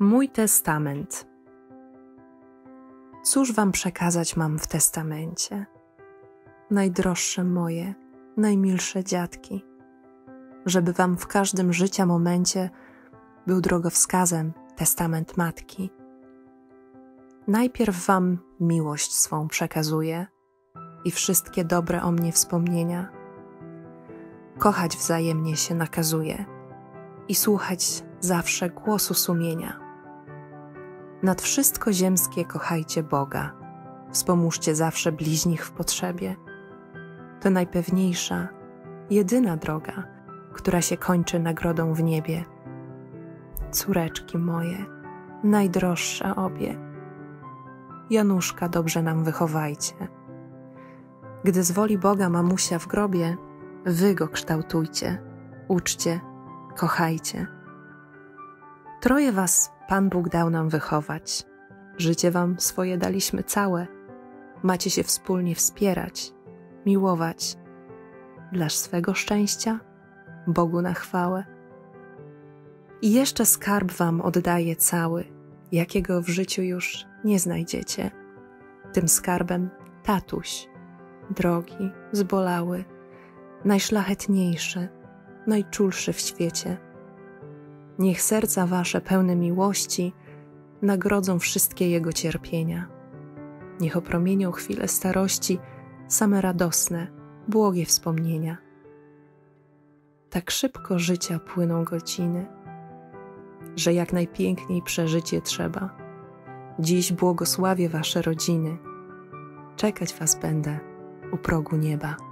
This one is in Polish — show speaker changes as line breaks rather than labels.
Mój testament. Cóż wam przekazać mam w testamencie? Najdroższe moje, najmilsze dziadki, żeby wam w każdym życia momencie był drogowskazem testament matki. Najpierw wam miłość swą przekazuję i wszystkie dobre o mnie wspomnienia. Kochać wzajemnie się nakazuje i słuchać zawsze głosu sumienia nad wszystko ziemskie kochajcie Boga, wspomóżcie zawsze bliźnich w potrzebie. To najpewniejsza, jedyna droga, która się kończy nagrodą w niebie. Córeczki moje, najdroższe obie, Januszka dobrze nam wychowajcie. Gdy z woli Boga mamusia w grobie, wy go kształtujcie, uczcie, kochajcie. Troje was Pan Bóg dał nam wychować. Życie wam swoje daliśmy całe. Macie się wspólnie wspierać, miłować. Dla swego szczęścia, Bogu na chwałę. I jeszcze skarb wam oddaję cały, jakiego w życiu już nie znajdziecie. Tym skarbem tatuś, drogi, zbolały, najszlachetniejszy, najczulszy w świecie Niech serca wasze pełne miłości nagrodzą wszystkie jego cierpienia. Niech opromienią chwile starości same radosne, błogie wspomnienia. Tak szybko życia płyną godziny, że jak najpiękniej przeżycie trzeba. Dziś błogosławię wasze rodziny. Czekać was będę u progu nieba.